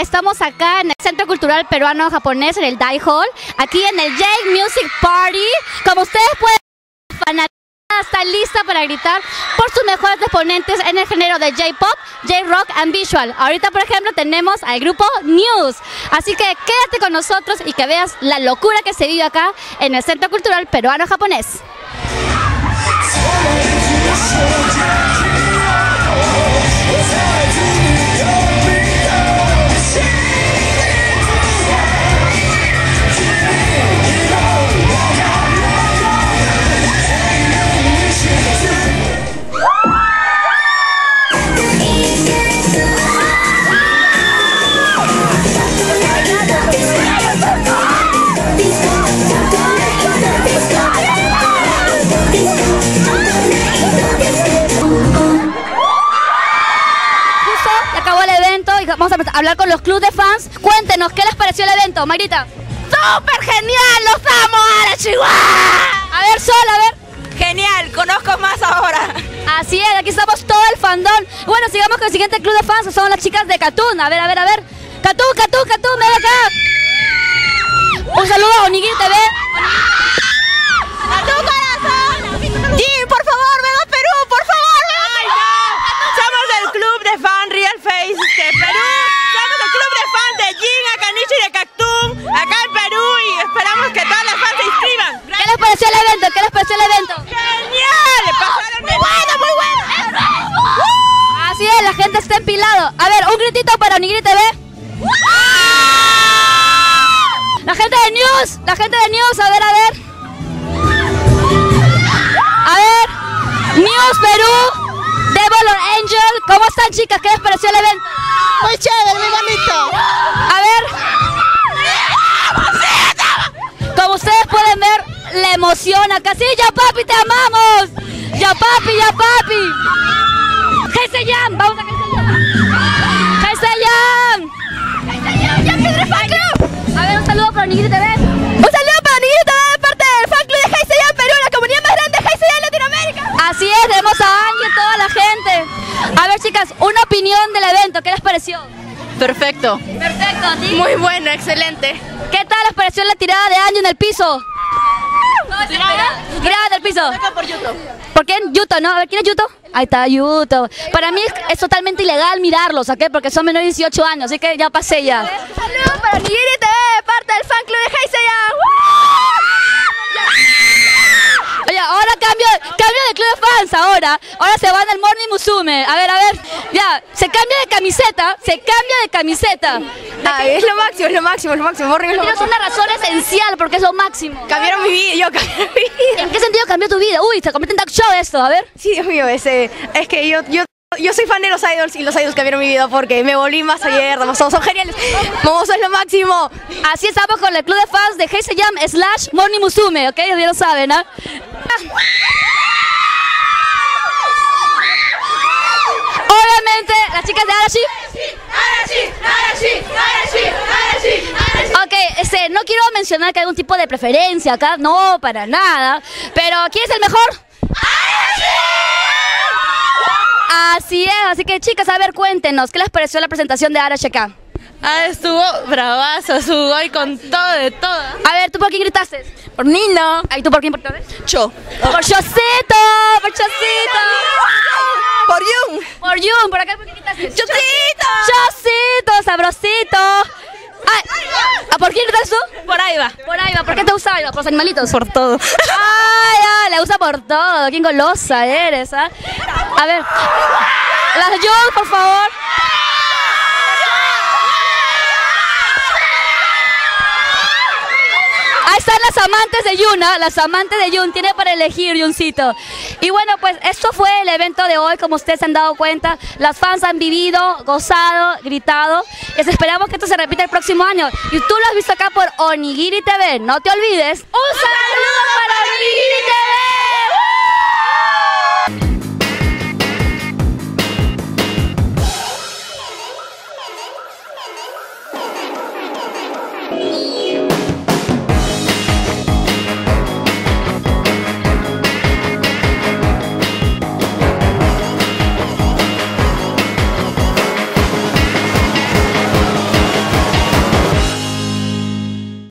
estamos acá en el Centro Cultural Peruano Japonés, en el Dai Hall, aquí en el J Music Party. Como ustedes pueden ver, está lista para gritar por sus mejores exponentes en el género de J-Pop, J-Rock and Visual. Ahorita, por ejemplo, tenemos al grupo News. Así que quédate con nosotros y que veas la locura que se vive acá en el Centro Cultural Peruano Japonés. Y vamos a hablar con los clubes de fans. Cuéntenos, ¿qué les pareció el evento, Magrita? ¡Súper genial! ¡Los amo ahora, Chihuahua! A ver, Sol, a ver. Genial, conozco más ahora. Así es, aquí estamos todo el fandón. Bueno, sigamos con el siguiente club de fans, son las chicas de Catún. A ver, a ver, a ver. Catún, Catún, Catún, ven acá. Un saludo a Onigiri TV. TV. La gente de News, la gente de News, a ver, a ver. A ver, News Perú, Devil or Angel, ¿cómo están chicas? ¿Qué les pareció el evento? Muy chévere, muy bonito. A ver. Como ustedes pueden ver, la emoción acá. Sí, ya papi, te amamos. Ya papi, ya papi. Heiseyam, vamos a Heiseyam. Heiseyam, ya Pedro Fan Club. A ver, un saludo para Onigiri TV. Un saludo para Onigiri TV de parte del fan club de Heiseyam Perú, la comunidad más grande de Heiseyam Latinoamérica. Así es, tenemos a Angie y toda la gente. A ver, chicas, una opinión del evento, ¿qué les pareció? Perfecto. Perfecto, ¿a ti? Muy bueno, excelente. ¿Qué tal les pareció la tirada de Angie en el piso? ¿Tirada? Tirada del piso. por YouTube. ¿Por qué? Yuto, ¿no? A ver, ¿quién es Yuto? Ahí está, Yuto. Para mí es, totalmente ilegal mirarlos, ¿ok? Porque son menores de 18 años, así que ya pasé ya. Saludos para Nigiri TV, parte del fan club de Heiseyam. Cambio, cambio de club de fans ahora. Ahora se van al Morning Musume. A ver, a ver. Ya, se cambia de camiseta, se cambia de camiseta. Ay, es lo máximo, es lo máximo, es lo máximo. Morning es lo Tienes máximo. una razón esencial porque es lo máximo. Cambiaron mi vida, yo cambié mi vida. ¿En qué sentido cambió tu vida? Uy, se convierte en talk show esto, a ver. Sí, Dios mío, ese, es que yo, yo, yo soy fan de los idols y los idols cambiaron mi vida porque me volví más ayer, son, son geniales. Momoso es lo máximo. Así estamos con el club de fans de Heiseyam slash Morning Musume, ¿ok? Ya lo saben, ¿ah? Obviamente, las chicas de Arashi. Ok, este, no quiero mencionar que hay algún tipo de preferencia acá, no, para nada. Pero, ¿quién es el mejor? Así es, así que chicas, a ver, cuéntenos, ¿qué les pareció la presentación de Arashi acá? Ah, estuvo bravazo, estuvo ahí con todo, de todo. A ver, ¿tú por quién gritaste? Por Nino. ¿Y tú por quién gritaste? Cho. Por Chocito, por Chocito. Por Jung. Por Jun, por acá, ¿por qué gritaste? Chocito. Chocito, sabrosito. Ay, ¿a por quién gritas tú? Por ahí va. Por ahí va, ¿por qué te gusta Aiva? Por los animalitos. Por todo. Ay, ay, la usa por todo. Qué golosa eres, ¿ah? A ver. Las Jun, por favor. Ahí están las amantes de Yuna, las amantes de Yun, tiene para elegir Yuncito. Y bueno, pues esto fue el evento de hoy, como ustedes se han dado cuenta, las fans han vivido, gozado, gritado. Y esperamos que esto se repita el próximo año. Y tú lo has visto acá por Onigiri TV, no te olvides. ¡Un saludo!